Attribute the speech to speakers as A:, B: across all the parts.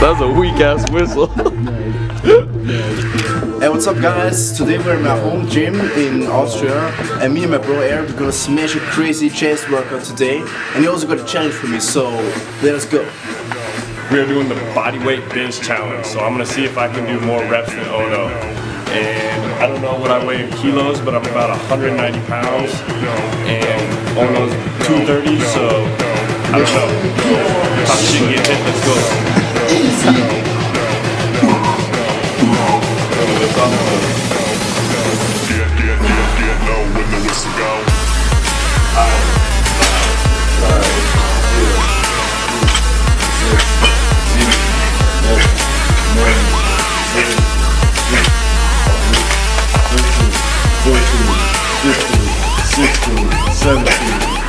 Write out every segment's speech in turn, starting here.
A: That's a weak ass whistle.
B: Hey, what's up guys? Today we're in my home gym in Austria and me and my bro Erik we're gonna smash a crazy chest workout today and he also got a challenge for me, so let us go.
C: We are doing the bodyweight bench challenge, so I'm gonna see if I can do more reps than Ono. And I don't know what I weigh in kilos, but I'm about 190 pounds, and Ono's 230, so Don't know. Top shit get hit, let's go.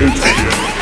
D: Get, go.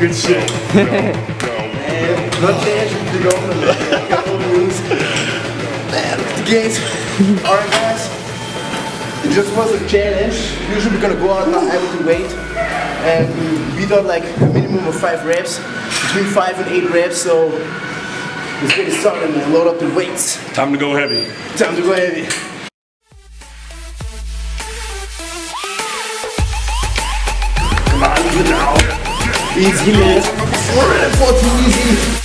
C: Good shit.
B: Not chance to go on the. Man, the games. Alright guys. It just was a challenge. Usually we're gonna go out now able to weight. And we done like a minimum of five reps. Between five and eight reps, so let's get it started man. Load up the weights.
C: Time to go heavy.
B: Time to go heavy. Come on, now. Easy man. 114 easy.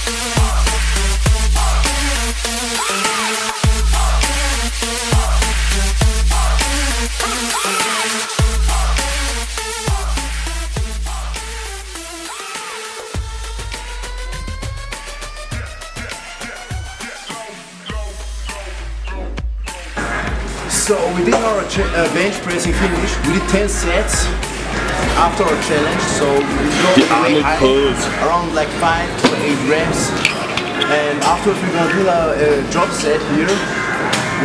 B: So we did our uh, bench pressing finish. We did 10 sets after our challenge. So we got high- around like 5 to 8 reps. And afterwards we're gonna do a, a drop set here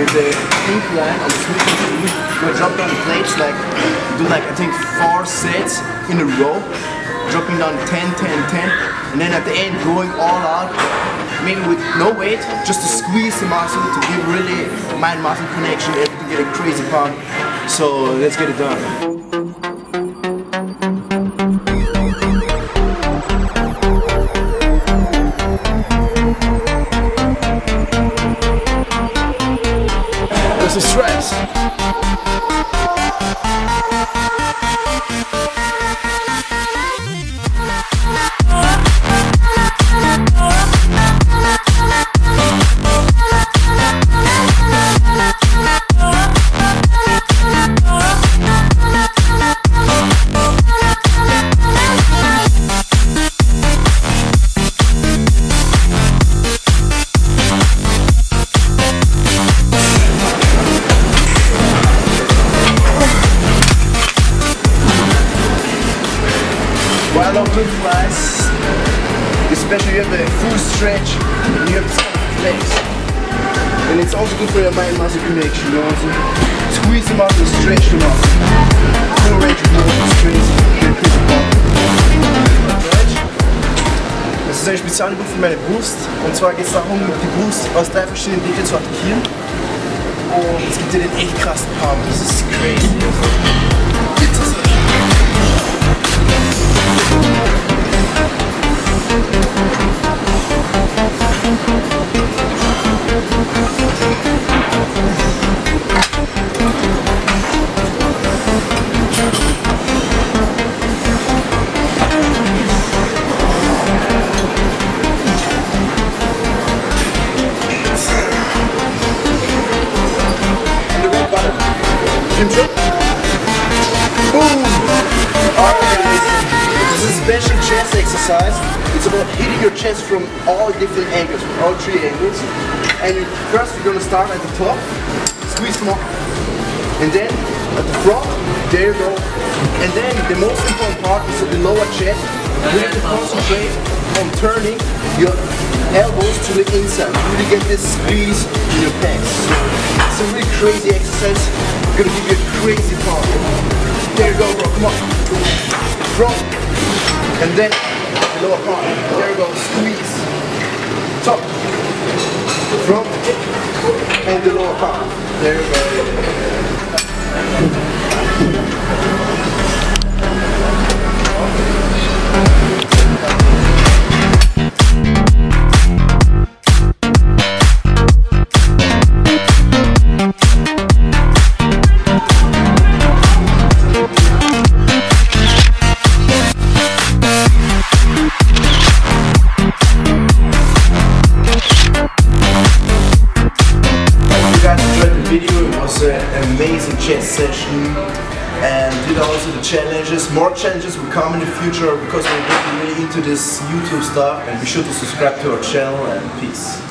B: with the incline on the Smith machine. We're gonna drop down the plates like, do like I think 4 sets in a row. Dropping down 10, 10, 10. And then at the end going all out maybe with no weight, just to squeeze the muscle, to give really mind-muscle connection, get a crazy pump. So let's get it done. There's some stress. Good flies, especially you have the full stretch and you have legs. And it's also good for your mind muscle connection, you know, so squeeze the muscle, stretch the muscle. Full range of motion, pump. Alright? Das ist eine Spezialübung für meine Brust. Und zwar geht es darum, die Brust aus drei verschiedenen Winkeln zu attackieren. Und es gibt dir den echt krassen Pump. Das ist crazy. Boom! Alright, this is a special chest exercise. It's about hitting your chest from all different angles, from all three angles. And you, first you're gonna start at the top, squeeze more, and then at the front, there you go. And then the most important part is the lower chest. You have to concentrate on turning your elbows to the inside. You really get this squeeze in your pecs. It's a really crazy exercise. Gonna give you a crazy power. There you go, bro. Come on. Front. And then the lower part. There you go. Squeeze. Top. Front. And the lower part. There you go. Did also the challenges. More challenges will come in the future because we're getting really into this YouTube stuff and be sure to subscribe to our channel and peace.